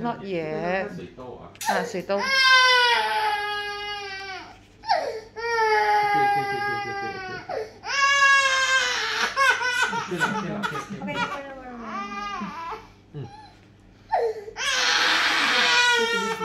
not yet 水痘啊。啊，水痘。对对对对对对，OK。对了对了，OK OK。嗯。这边这